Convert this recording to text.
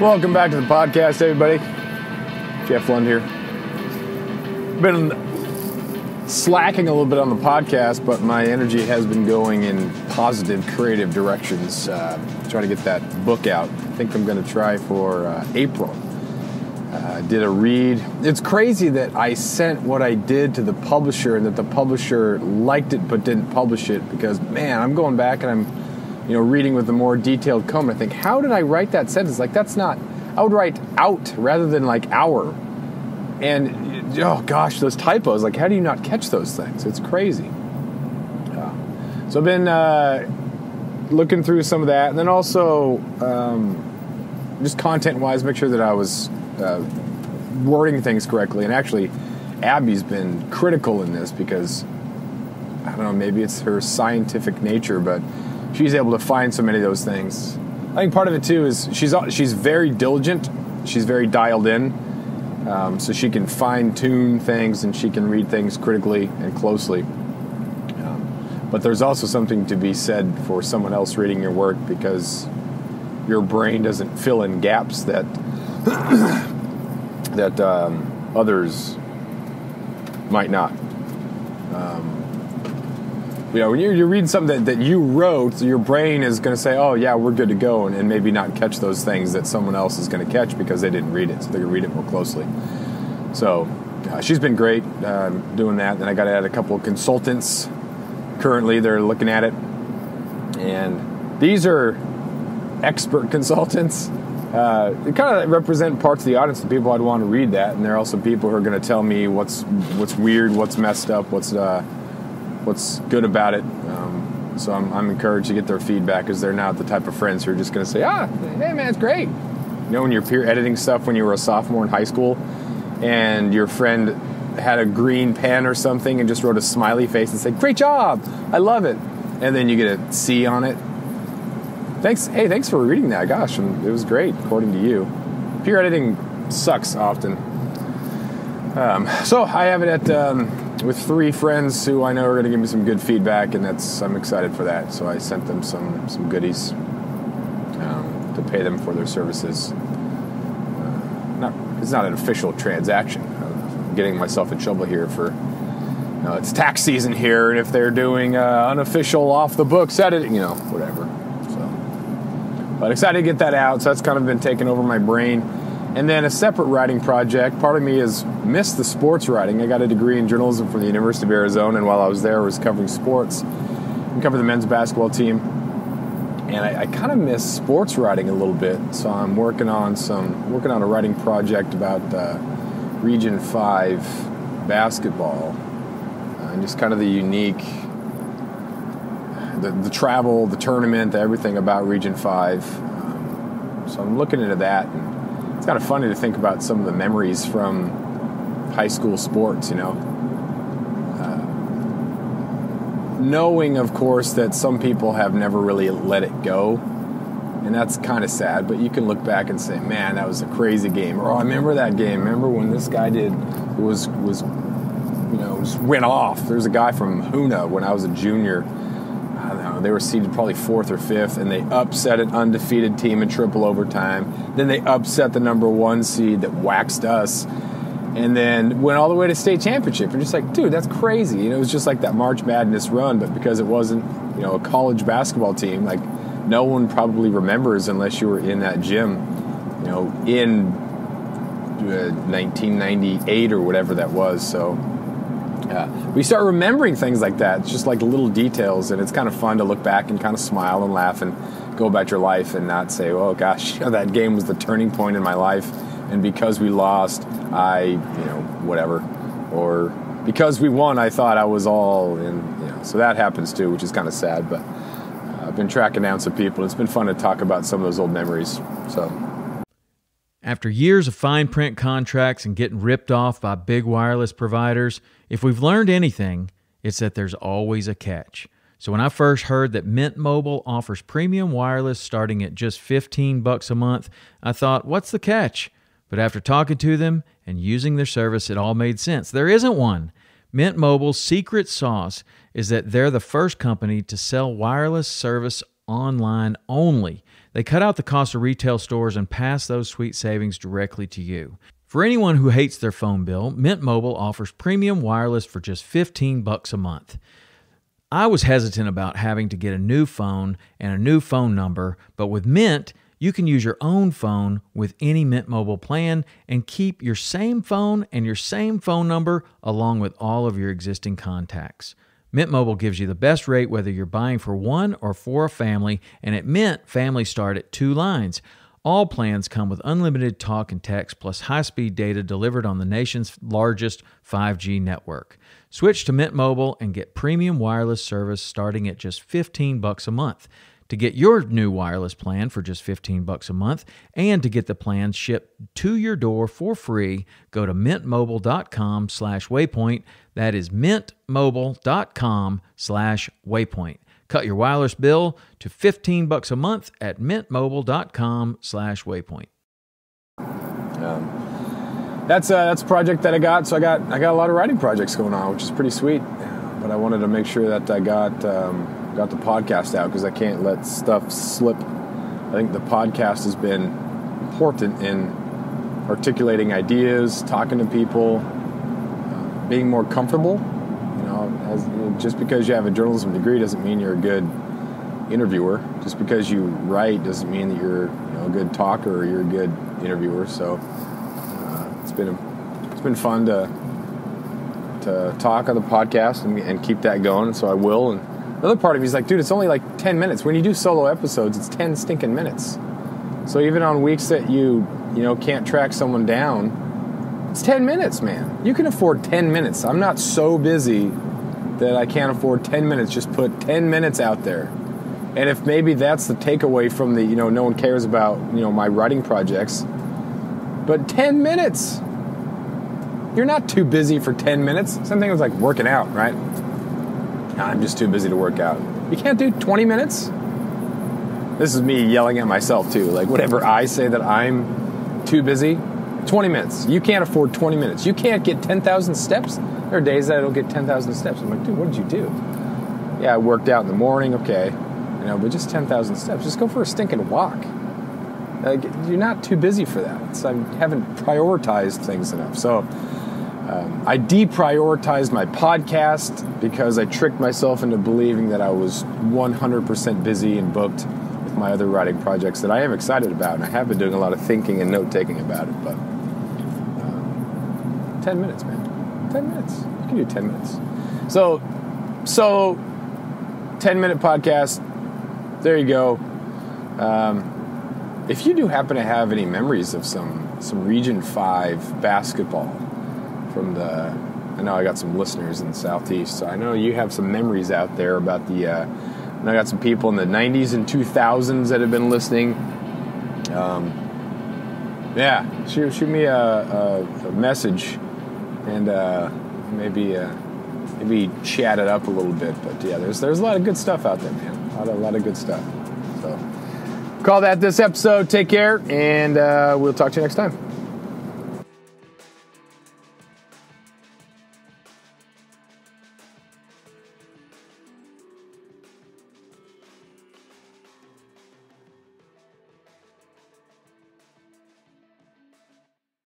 Welcome back to the podcast, everybody. Jeff Lund here. Been slacking a little bit on the podcast, but my energy has been going in positive, creative directions. Uh, trying to get that book out. I think I'm going to try for uh, April. Uh, did a read. It's crazy that I sent what I did to the publisher and that the publisher liked it but didn't publish it because, man, I'm going back and I'm you know, reading with a more detailed comb, I think, how did I write that sentence? Like, that's not, I would write out rather than like our. And, oh gosh, those typos, like, how do you not catch those things? It's crazy. So I've been uh, looking through some of that, and then also um, just content wise, make sure that I was uh, wording things correctly. And actually, Abby's been critical in this because, I don't know, maybe it's her scientific nature, but she's able to find so many of those things. I think part of it too is she's she's very diligent. She's very dialed in, um, so she can fine tune things and she can read things critically and closely. Um, but there's also something to be said for someone else reading your work because your brain doesn't fill in gaps that that um, others might not. Um, you know, when you're, you're reading something that, that you wrote, your brain is going to say, oh, yeah, we're good to go, and, and maybe not catch those things that someone else is going to catch because they didn't read it, so going to read it more closely. So uh, she's been great uh, doing that. Then I got to add a couple of consultants currently, they're looking at it. And these are expert consultants. Uh, they kind of represent parts of the audience, the people I'd want to read that, and they're also people who are going to tell me what's what's weird, what's messed up, what's uh, what's good about it. Um, so I'm, I'm, encouraged to get their feedback because they're not the type of friends who are just going to say, ah, hey man, it's great. You know, when you're peer editing stuff when you were a sophomore in high school and your friend had a green pen or something and just wrote a smiley face and said, great job, I love it. And then you get a C on it. Thanks, hey, thanks for reading that. Gosh, it was great, according to you. Peer editing sucks often. Um, so I have it at um, with three friends who I know are going to give me some good feedback, and that's I'm excited for that. So I sent them some some goodies um, to pay them for their services. Uh, not it's not an official transaction. I'm getting myself in trouble here for. Know, it's tax season here, and if they're doing uh, unofficial off the books editing, you know, whatever. So, but excited to get that out. So that's kind of been taking over my brain. And then a separate writing project. Part of me has missed the sports writing. I got a degree in journalism from the University of Arizona, and while I was there, I was covering sports. I covered the men's basketball team, and I, I kind of miss sports writing a little bit. So I'm working on some working on a writing project about uh, Region Five basketball, uh, and just kind of the unique. The, the travel, the tournament, everything about Region 5. Um, so I'm looking into that and it's kind of funny to think about some of the memories from high school sports, you know. Uh, knowing, of course, that some people have never really let it go, and that's kind of sad, but you can look back and say, man, that was a crazy game. Or, oh, I remember that game. Remember when this guy did, was, was you know, just went off. There's a guy from Hoonah when I was a junior they were seeded probably fourth or fifth, and they upset an undefeated team in triple overtime. Then they upset the number one seed that waxed us, and then went all the way to state championship. You're just like, dude, that's crazy. And it was just like that March Madness run, but because it wasn't, you know, a college basketball team, like no one probably remembers unless you were in that gym, you know, in uh, 1998 or whatever that was. So uh, we start remembering things like that. It's just like little details, and it's kind of fun to look back and kind of smile and laugh and go about your life and not say, "Oh gosh, that game was the turning point in my life," and because we lost, I, you know, whatever, or because we won, I thought I was all in. You know, so that happens too, which is kind of sad. But uh, I've been tracking down some people. It's been fun to talk about some of those old memories. So. After years of fine print contracts and getting ripped off by big wireless providers, if we've learned anything, it's that there's always a catch. So when I first heard that Mint Mobile offers premium wireless starting at just 15 bucks a month, I thought, what's the catch? But after talking to them and using their service, it all made sense. There isn't one. Mint Mobile's secret sauce is that they're the first company to sell wireless service online only. They cut out the cost of retail stores and pass those sweet savings directly to you. For anyone who hates their phone bill, Mint Mobile offers premium wireless for just 15 bucks a month. I was hesitant about having to get a new phone and a new phone number, but with Mint, you can use your own phone with any Mint Mobile plan and keep your same phone and your same phone number along with all of your existing contacts. Mint Mobile gives you the best rate whether you're buying for one or for a family, and at Mint, families start at two lines. All plans come with unlimited talk and text plus high-speed data delivered on the nation's largest 5G network. Switch to Mint Mobile and get premium wireless service starting at just 15 bucks a month. To get your new wireless plan for just 15 bucks a month and to get the plan shipped to your door for free, go to mintmobile.com slash waypoint. That is mintmobile.com slash waypoint. Cut your wireless bill to 15 bucks a month at mintmobile.com slash waypoint. That's a, that's a project that I got. So I got I got a lot of writing projects going on, which is pretty sweet. But I wanted to make sure that I got um, got the podcast out because I can't let stuff slip. I think the podcast has been important in articulating ideas, talking to people, uh, being more comfortable. You know, as, just because you have a journalism degree doesn't mean you're a good interviewer. Just because you write doesn't mean that you're you know, a good talker or you're a good interviewer. So uh, it's been a, it's been fun to to talk on the podcast and, and keep that going. So I will. And another part of me is like, dude, it's only like ten minutes. When you do solo episodes, it's ten stinking minutes. So even on weeks that you you know can't track someone down, it's ten minutes, man. You can afford ten minutes. I'm not so busy that I can't afford ten minutes. Just put ten minutes out there. And if maybe that's the takeaway from the, you know, no one cares about, you know, my writing projects. But 10 minutes. You're not too busy for 10 minutes. Same thing with like working out, right? I'm just too busy to work out. You can't do 20 minutes? This is me yelling at myself too. Like whatever I say that I'm too busy, 20 minutes. You can't afford 20 minutes. You can't get 10,000 steps. There are days that I don't get 10,000 steps. I'm like, dude, what did you do? Yeah, I worked out in the morning. Okay, you know, but just 10,000 steps. Just go for a stinking walk. Like, you're not too busy for that. It's, I haven't prioritized things enough. So um, I deprioritized my podcast because I tricked myself into believing that I was 100% busy and booked with my other writing projects that I am excited about. And I have been doing a lot of thinking and note taking about it. But um, 10 minutes, man. 10 minutes. You can do 10 minutes. So, so 10 minute podcast there you go. Um, if you do happen to have any memories of some some Region Five basketball from the, I know I got some listeners in the Southeast, so I know you have some memories out there about the. Uh, I got some people in the '90s and 2000s that have been listening. Um, yeah, shoot, shoot me a, a, a message, and uh, maybe uh, maybe chat it up a little bit. But yeah, there's there's a lot of good stuff out there, man. A lot of, a lot of good stuff. So, call that this episode. Take care, and uh, we'll talk to you next time.